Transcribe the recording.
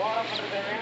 ஓரம் பண்ணுறது